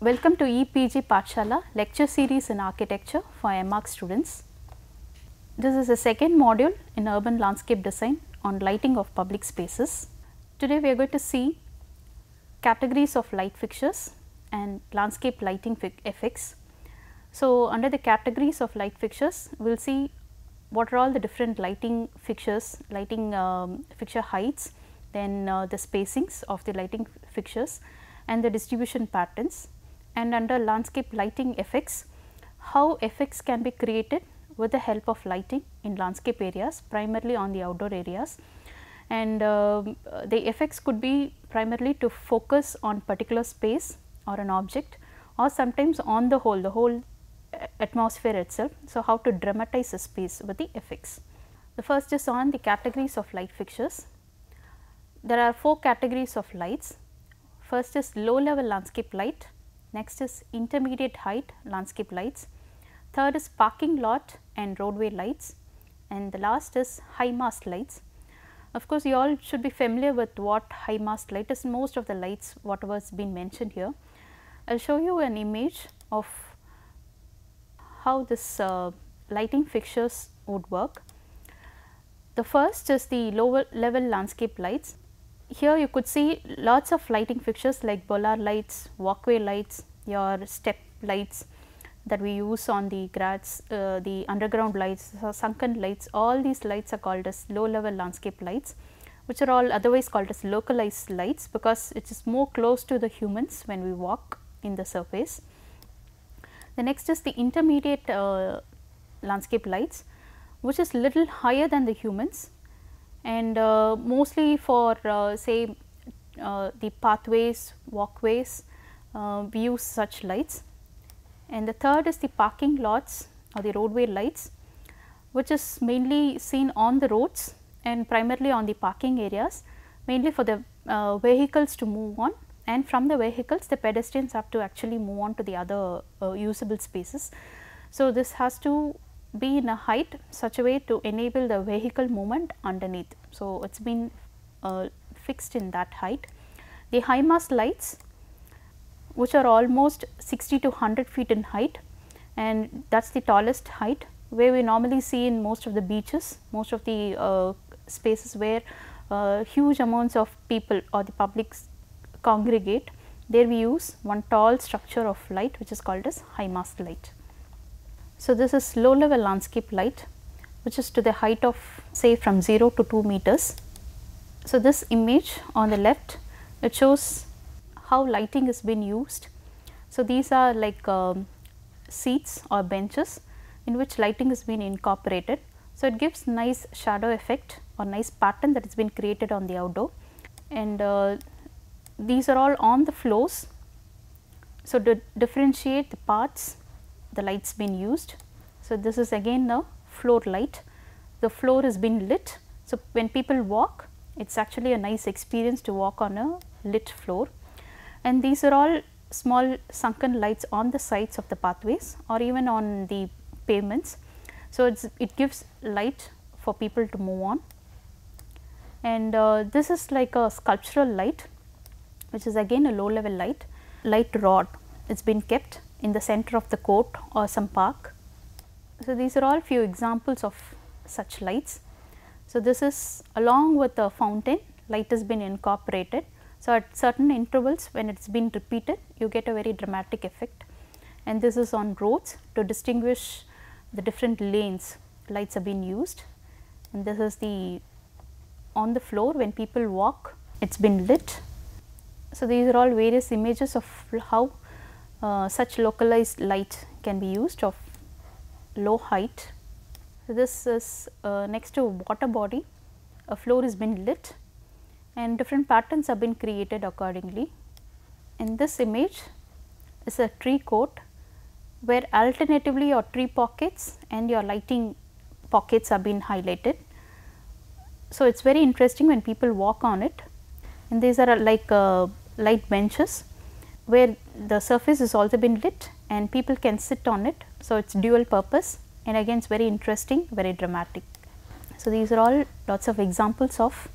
Welcome to EPG Pathshala lecture series in architecture for MArch students. This is the second module in urban landscape design on lighting of public spaces. Today we are going to see categories of light fixtures and landscape lighting effects. So, under the categories of light fixtures we will see what are all the different lighting fixtures, lighting um, fixture heights, then uh, the spacings of the lighting fixtures and the distribution patterns and under landscape lighting effects, how effects can be created with the help of lighting in landscape areas primarily on the outdoor areas and uh, the effects could be primarily to focus on particular space or an object or sometimes on the whole the whole atmosphere itself. So, how to dramatize a space with the effects. The first is on the categories of light fixtures. There are four categories of lights. First is low level landscape light, next is intermediate height landscape lights, third is parking lot and roadway lights and the last is high mast lights. Of course, you all should be familiar with what high mast light is most of the lights whatever has been mentioned here. I will show you an image of how this uh, lighting fixtures would work. The first is the lower level landscape lights. Here you could see lots of lighting fixtures like bollard lights, walkway lights, your step lights that we use on the grads, uh, the underground lights, uh, sunken lights, all these lights are called as low level landscape lights which are all otherwise called as localized lights because it is more close to the humans when we walk in the surface. The next is the intermediate uh, landscape lights which is little higher than the humans and uh, mostly for uh, say uh, the pathways, walkways we use such lights. And the third is the parking lots or the roadway lights which is mainly seen on the roads and primarily on the parking areas mainly for the uh, vehicles to move on and from the vehicles the pedestrians have to actually move on to the other uh, usable spaces. So, this has to be in a height such a way to enable the vehicle movement underneath. So, it has been uh, fixed in that height. The high mast lights which are almost 60 to 100 feet in height and that is the tallest height where we normally see in most of the beaches, most of the uh, spaces where uh, huge amounts of people or the public congregate, there we use one tall structure of light which is called as high mast light. So, this is low level landscape light which is to the height of say from 0 to 2 meters. So, this image on the left it shows how lighting has been used. So, these are like um, seats or benches in which lighting has been incorporated. So, it gives nice shadow effect or nice pattern that has been created on the outdoor and uh, these are all on the floors. So, to differentiate the parts the lights been used. So, this is again a floor light, the floor has been lit. So, when people walk it is actually a nice experience to walk on a lit floor and these are all small sunken lights on the sides of the pathways or even on the pavements. So, it gives light for people to move on and uh, this is like a sculptural light which is again a low level light, light rod it has been kept in the center of the court or some park. So, these are all few examples of such lights. So, this is along with a fountain light has been incorporated. So, at certain intervals when it has been repeated you get a very dramatic effect and this is on roads to distinguish the different lanes lights have been used and this is the on the floor when people walk it has been lit. So, these are all various images of how uh, such localized light can be used of low height. So, this is uh, next to water body a floor has been lit and different patterns have been created accordingly. In this image is a tree coat where alternatively your tree pockets and your lighting pockets have been highlighted. So, it is very interesting when people walk on it and these are like uh, light benches where the surface is also been lit and people can sit on it. So, it is dual purpose and again it is very interesting, very dramatic. So, these are all lots of examples of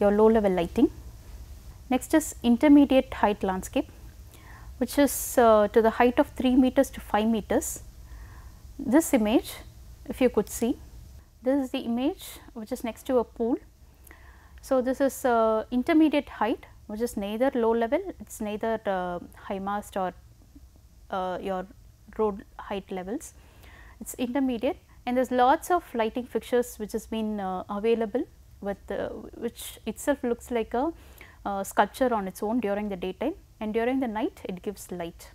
your low level lighting. Next is intermediate height landscape. which is uh, to the height of 3 meters to 5 meters. This image if you could see this is the image which is next to a pool. So, this is uh, intermediate height which is neither low level it is neither uh, high mast or uh, your road height levels it is intermediate and there is lots of lighting fixtures which has been uh, available with uh, which itself looks like a uh, sculpture on its own during the daytime and during the night it gives light.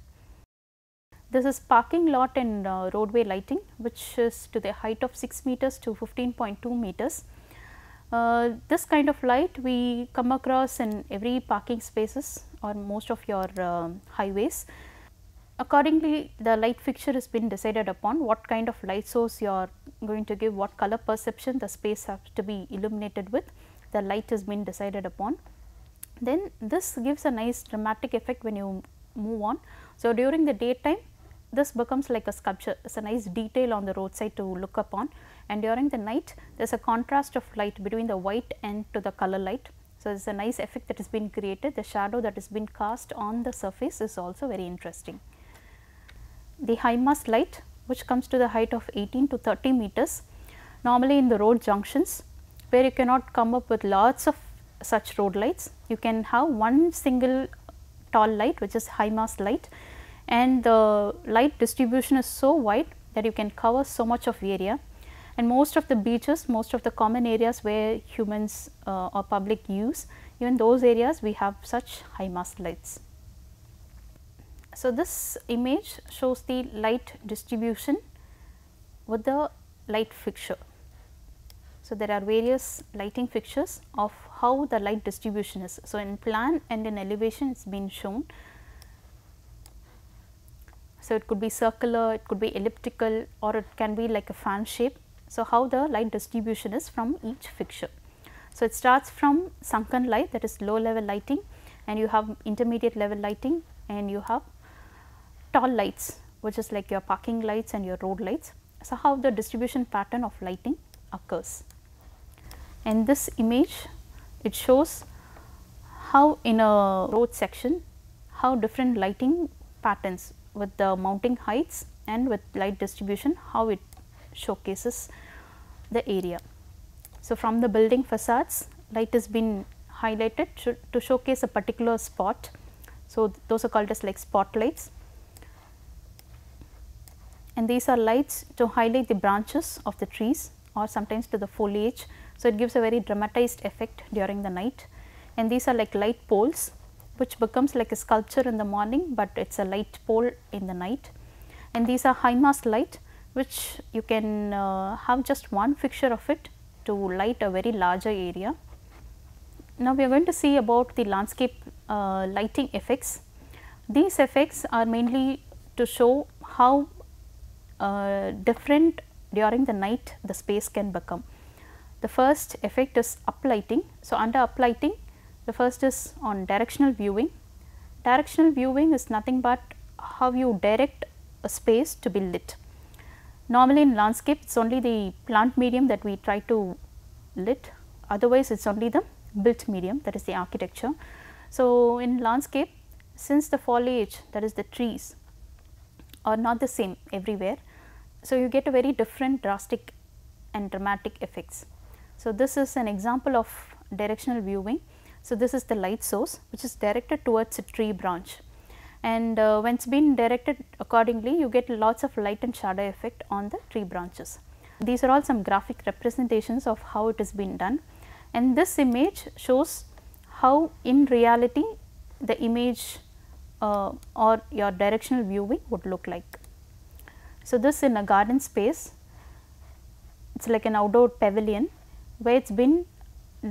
This is parking lot and uh, roadway lighting which is to the height of 6 meters to 15.2 meters. Uh, this kind of light we come across in every parking spaces or most of your uh, highways. Accordingly, the light fixture has been decided upon what kind of light source you are going to give, what color perception the space has to be illuminated with, the light has been decided upon. Then this gives a nice dramatic effect when you move on. So, during the daytime this becomes like a sculpture, it is a nice detail on the roadside to look upon and during the night there is a contrast of light between the white and to the color light. So, it is a nice effect that has been created, the shadow that has been cast on the surface is also very interesting. The high mast light which comes to the height of 18 to 30 meters, normally in the road junctions where you cannot come up with lots of such road lights, you can have one single tall light which is high mast light and the light distribution is so wide that you can cover so much of the area and most of the beaches, most of the common areas where humans uh, or public use, even those areas we have such high mast lights. So, this image shows the light distribution with the light fixture. So, there are various lighting fixtures of how the light distribution is. So, in plan and in elevation it has been shown so, it could be circular, it could be elliptical or it can be like a fan shape. So, how the light distribution is from each fixture. So, it starts from sunken light that is low level lighting and you have intermediate level lighting and you have tall lights which is like your parking lights and your road lights. So, how the distribution pattern of lighting occurs. And this image it shows how in a road section how different lighting patterns with the mounting heights and with light distribution how it showcases the area. So, from the building facades light has been highlighted to showcase a particular spot. So, those are called as like spotlights and these are lights to highlight the branches of the trees or sometimes to the foliage. So, it gives a very dramatized effect during the night and these are like light poles which becomes like a sculpture in the morning, but it is a light pole in the night. And these are high mast light which you can uh, have just one fixture of it to light a very larger area. Now, we are going to see about the landscape uh, lighting effects. These effects are mainly to show how uh, different during the night the space can become. The first effect is uplighting. So, under uplighting the first is on directional viewing. Directional viewing is nothing but how you direct a space to be lit. Normally in landscape it is only the plant medium that we try to lit, otherwise it is only the built medium that is the architecture. So, in landscape since the foliage that is the trees are not the same everywhere. So, you get a very different drastic and dramatic effects. So, this is an example of directional viewing so, this is the light source which is directed towards a tree branch and uh, when it is been directed accordingly you get lots of light and shadow effect on the tree branches. These are all some graphic representations of how it has been done and this image shows how in reality the image uh, or your directional viewing would look like. So, this in a garden space it is like an outdoor pavilion where it has been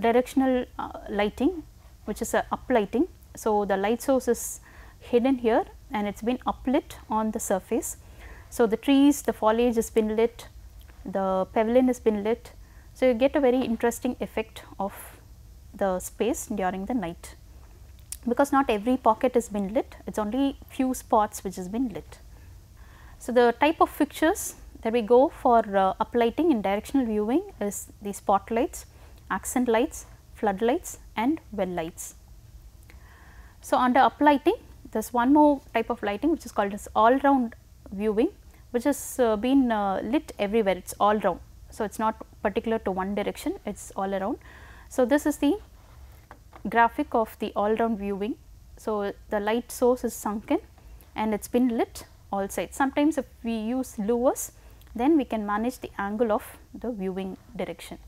directional uh, lighting which is a uplighting. So, the light source is hidden here and it has been uplit on the surface. So, the trees, the foliage has been lit, the pavilion has been lit. So, you get a very interesting effect of the space during the night because not every pocket has been lit, it is only few spots which has been lit. So, the type of fixtures that we go for uh, uplighting in directional viewing is the spotlights, accent lights, floodlights and well lights. So, under uplighting there is one more type of lighting which is called as all round viewing which has uh, been uh, lit everywhere it is all round. So, it is not particular to one direction it is all around. So, this is the graphic of the all round viewing. So, the light source is sunken and it has been lit all sides. Sometimes if we use louvers then we can manage the angle of the viewing direction.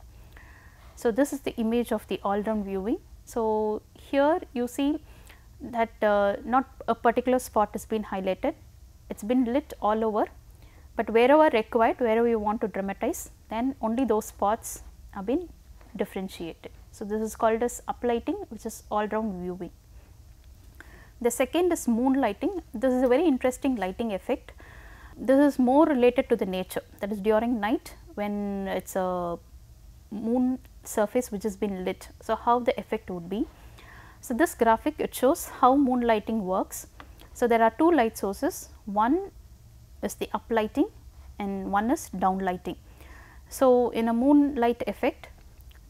So, this is the image of the all round viewing. So, here you see that uh, not a particular spot has been highlighted, it has been lit all over, but wherever required, wherever you want to dramatize, then only those spots have been differentiated. So, this is called as uplighting which is all round viewing. The second is moonlighting. This is a very interesting lighting effect. This is more related to the nature that is during night when it is a moon surface which has been lit. So, how the effect would be. So, this graphic it shows how moonlighting works. So, there are two light sources one is the uplighting and one is downlighting. So, in a moonlight effect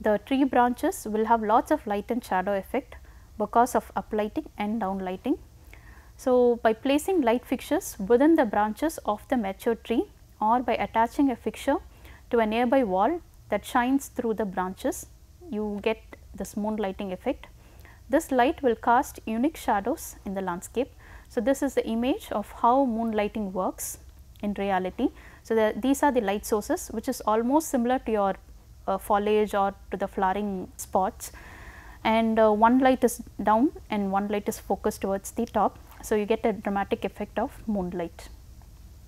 the tree branches will have lots of light and shadow effect because of uplighting and downlighting. So, by placing light fixtures within the branches of the mature tree or by attaching a fixture to a nearby wall that shines through the branches, you get this moonlighting effect. This light will cast unique shadows in the landscape. So, this is the image of how moonlighting works in reality. So, the, these are the light sources which is almost similar to your uh, foliage or to the flowering spots and uh, one light is down and one light is focused towards the top. So, you get a dramatic effect of moonlight.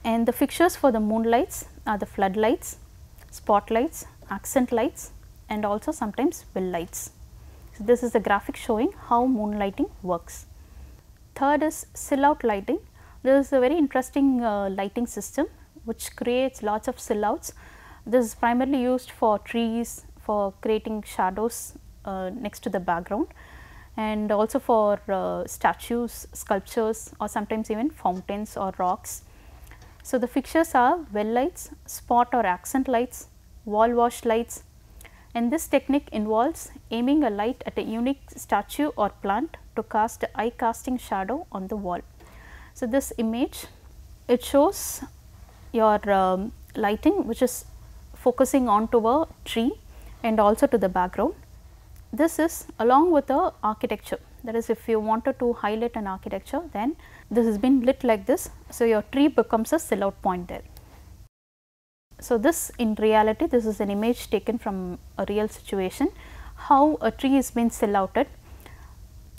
And the fixtures for the moonlights are the floodlights, spotlights, accent lights and also sometimes well lights. So, this is the graphic showing how moonlighting works. Third is silhouette lighting. This is a very interesting uh, lighting system which creates lots of silhouettes. This is primarily used for trees, for creating shadows uh, next to the background and also for uh, statues, sculptures or sometimes even fountains or rocks. So, the fixtures are well lights, spot or accent lights, wall wash lights and this technique involves aiming a light at a unique statue or plant to cast eye casting shadow on the wall. So, this image it shows your um, lighting which is focusing onto a tree and also to the background. This is along with the architecture that is if you wanted to highlight an architecture then this has been lit like this. So, your tree becomes a silhouette point there. So, this in reality this is an image taken from a real situation how a tree is being silhouetted.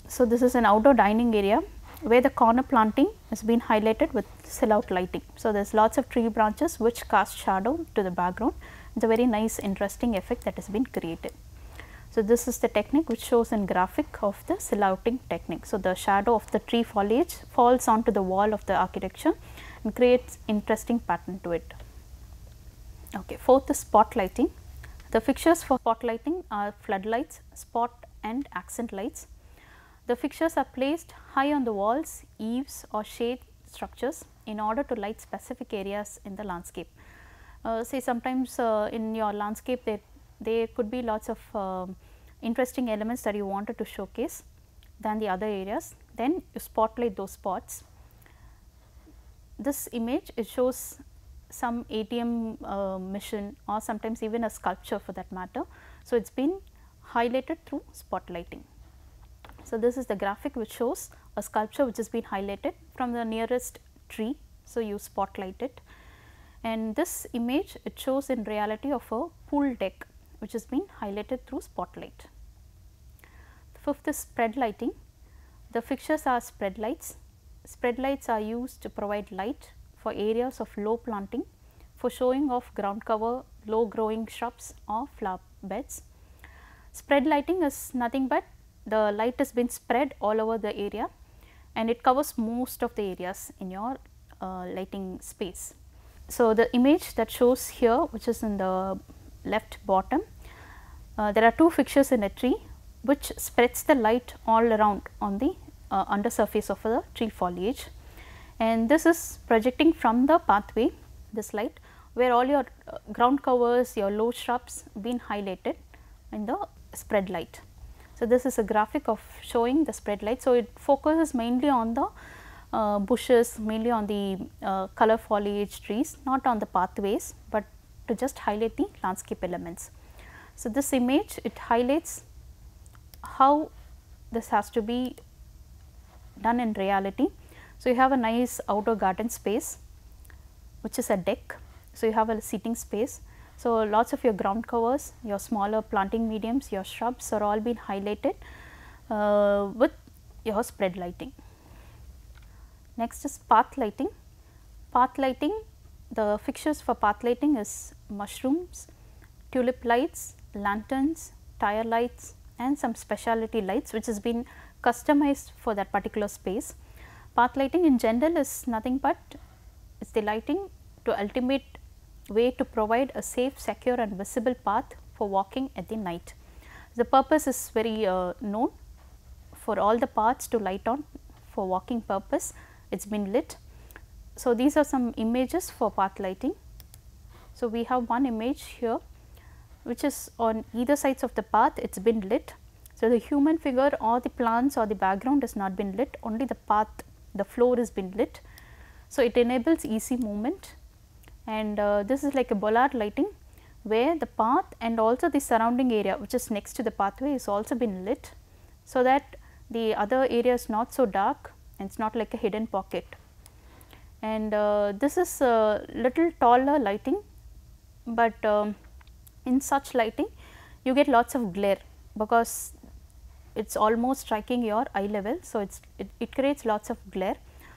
So, this is an outdoor dining area where the corner planting has been highlighted with silhouette lighting. So, there is lots of tree branches which cast shadow to the background. It is a very nice interesting effect that has been created. So, this is the technique which shows in graphic of the silhouetting technique. So, the shadow of the tree foliage falls onto the wall of the architecture and creates interesting pattern to it. Okay. Fourth is spotlighting. The fixtures for spotlighting are floodlights, spot and accent lights. The fixtures are placed high on the walls, eaves or shade structures in order to light specific areas in the landscape. Uh, say sometimes uh, in your landscape there, there could be lots of uh, interesting elements that you wanted to showcase than the other areas, then you spotlight those spots. This image it shows some ATM uh, mission or sometimes even a sculpture for that matter. So, it has been highlighted through spotlighting. So, this is the graphic which shows a sculpture which has been highlighted from the nearest tree. So, you spotlight it and this image it shows in reality of a pool deck which has been highlighted through spotlight. The fifth is spread lighting. The fixtures are spread lights. Spread lights are used to provide light for areas of low planting for showing of ground cover, low growing shrubs or flower beds. Spread lighting is nothing but the light has been spread all over the area and it covers most of the areas in your uh, lighting space. So, the image that shows here which is in the left bottom, uh, there are two fixtures in a tree which spreads the light all around on the uh, under surface of the tree foliage and this is projecting from the pathway this light where all your uh, ground covers your low shrubs been highlighted in the spread light. So, this is a graphic of showing the spread light. So, it focuses mainly on the uh, bushes, mainly on the uh, color foliage trees, not on the pathways, but to just highlight the landscape elements. So, this image it highlights how this has to be done in reality. So, you have a nice outdoor garden space which is a deck. So, you have a seating space. So, lots of your ground covers, your smaller planting mediums, your shrubs are all been highlighted uh, with your spread lighting. Next is path lighting. Path lighting, the fixtures for path lighting is mushrooms, tulip lights, lanterns, tier lights and some specialty lights which has been customized for that particular space. Path lighting in general is nothing but is the lighting to ultimate way to provide a safe, secure and visible path for walking at the night. The purpose is very uh, known for all the paths to light on for walking purpose it has been lit. So, these are some images for path lighting. So, we have one image here which is on either sides of the path it has been lit. So, the human figure or the plants or the background has not been lit only the path the floor has been lit. So, it enables easy movement and uh, this is like a bollard lighting where the path and also the surrounding area which is next to the pathway is also been lit. So, that the other area is not so dark and it is not like a hidden pocket. And uh, this is a little taller lighting, but um, in such lighting you get lots of glare because it is almost striking your eye level. So, it, it creates lots of glare.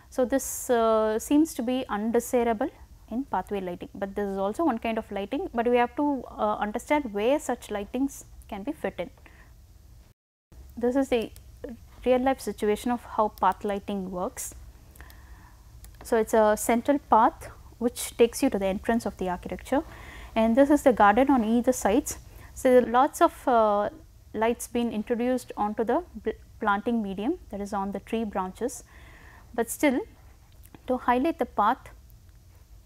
So, this uh, seems to be undesirable in pathway lighting, but this is also one kind of lighting, but we have to uh, understand where such lightings can be fit in. This is the real life situation of how path lighting works. So, it is a central path which takes you to the entrance of the architecture and this is the garden on either sides. So, lots of uh, lights been introduced onto the planting medium that is on the tree branches, but still to highlight the path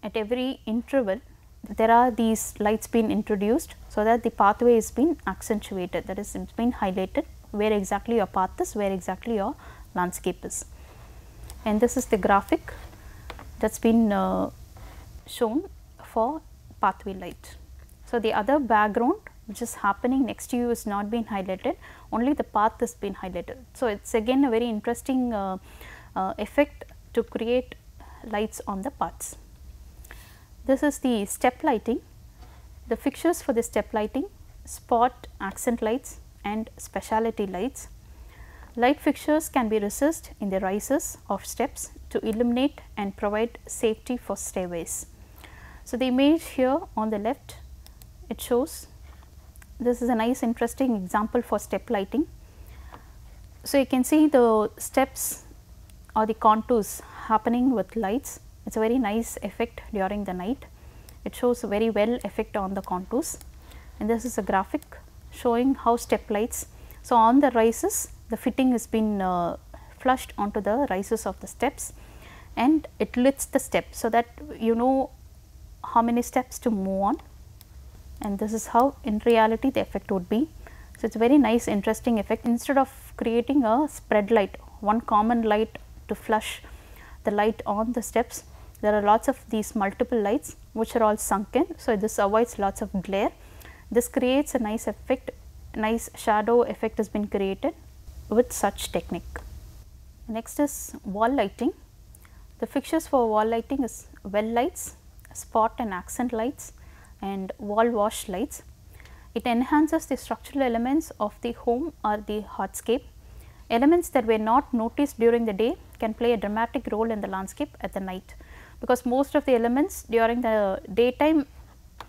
at every interval there are these lights been introduced so that the pathway is been accentuated that is it's been highlighted where exactly your path is where exactly your landscape is. And this is the graphic that's been uh, shown for pathway light. So the other background which is happening next to you is not being highlighted only the path is been highlighted so it's again a very interesting uh, uh, effect to create lights on the paths this is the step lighting. The fixtures for the step lighting spot accent lights and specialty lights. Light fixtures can be recessed in the rises of steps to illuminate and provide safety for stairways. So, the image here on the left it shows this is a nice interesting example for step lighting. So, you can see the steps or the contours happening with lights it is a very nice effect during the night. It shows very well effect on the contours and this is a graphic showing how step lights. So, on the rises the fitting has been uh, flushed onto the rises of the steps and it lifts the step. So, that you know how many steps to move on and this is how in reality the effect would be. So, it is very nice interesting effect instead of creating a spread light one common light to flush the light on the steps there are lots of these multiple lights which are all sunken. So, this avoids lots of glare. This creates a nice effect, nice shadow effect has been created with such technique. Next is wall lighting. The fixtures for wall lighting is well lights, spot and accent lights and wall wash lights. It enhances the structural elements of the home or the hardscape. Elements that were not noticed during the day can play a dramatic role in the landscape at the night because most of the elements during the daytime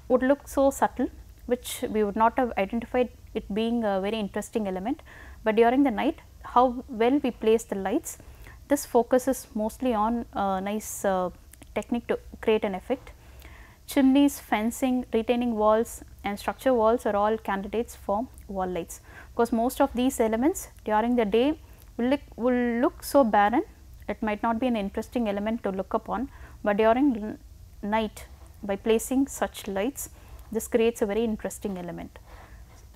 would look so subtle which we would not have identified it being a very interesting element, but during the night how well we place the lights this focuses mostly on a nice uh, technique to create an effect. Chimneys, fencing, retaining walls and structure walls are all candidates for wall lights because most of these elements during the day will look, will look so barren it might not be an interesting element to look upon, but during night by placing such lights this creates a very interesting element.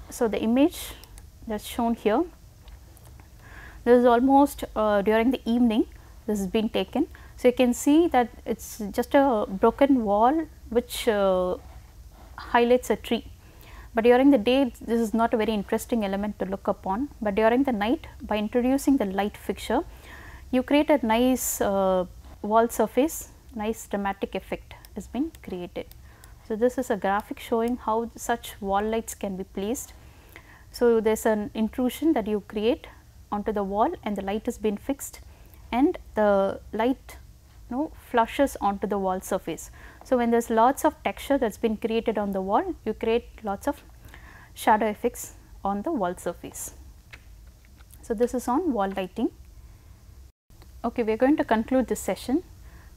So, the image that is shown here This is almost uh, during the evening this has been taken. So, you can see that it is just a broken wall which uh, highlights a tree, but during the day this is not a very interesting element to look upon, but during the night by introducing the light fixture you create a nice uh, wall surface, nice dramatic effect has been created. So, this is a graphic showing how such wall lights can be placed. So, there is an intrusion that you create onto the wall and the light has been fixed and the light you know flushes onto the wall surface. So, when there is lots of texture that has been created on the wall, you create lots of shadow effects on the wall surface. So, this is on wall lighting. Okay, we are going to conclude this session.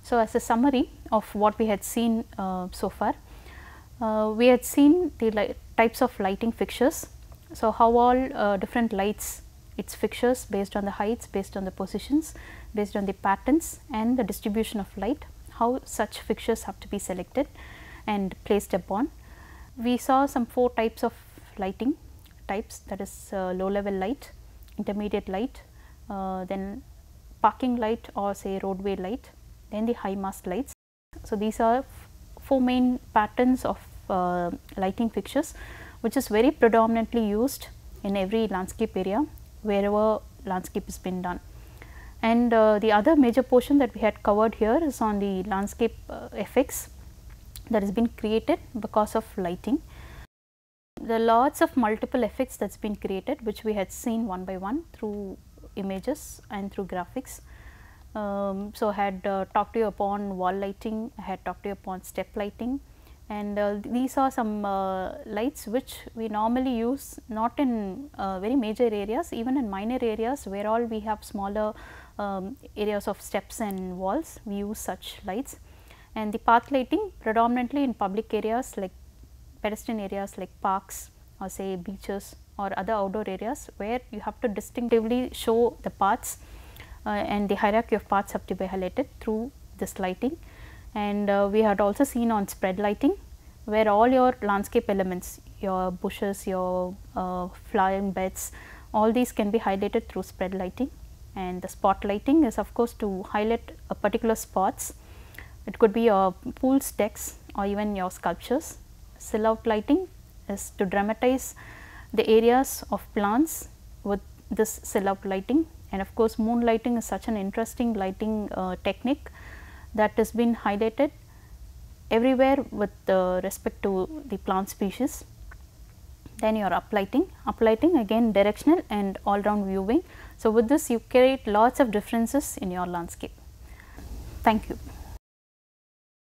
So, as a summary of what we had seen uh, so far, uh, we had seen the types of lighting fixtures. So, how all uh, different lights its fixtures based on the heights, based on the positions, based on the patterns and the distribution of light, how such fixtures have to be selected and placed upon. We saw some four types of lighting types that is uh, low level light, intermediate light, uh, then parking light or say roadway light, then the high mast lights. So, these are four main patterns of uh, lighting fixtures which is very predominantly used in every landscape area wherever landscape has been done. And uh, the other major portion that we had covered here is on the landscape uh, effects that has been created because of lighting. There are lots of multiple effects that has been created which we had seen one by one through images and through graphics. Um, so, I had uh, talked to you upon wall lighting, I had talked to you upon step lighting and uh, these are some uh, lights which we normally use not in uh, very major areas even in minor areas where all we have smaller um, areas of steps and walls. We use such lights. And the path lighting predominantly in public areas like pedestrian areas like parks or say beaches or other outdoor areas where you have to distinctively show the paths uh, and the hierarchy of paths have to be highlighted through this lighting. And uh, we had also seen on spread lighting where all your landscape elements your bushes your uh, flowering beds all these can be highlighted through spread lighting and the spot lighting is of course to highlight a particular spots it could be your pools decks or even your sculptures silhouette lighting is to dramatize the areas of plants with this silhouette lighting and of course moonlighting is such an interesting lighting uh, technique that has been highlighted everywhere with uh, respect to the plant species. Then your uplighting, uplighting again directional and all round viewing. So, with this you create lots of differences in your landscape. Thank you.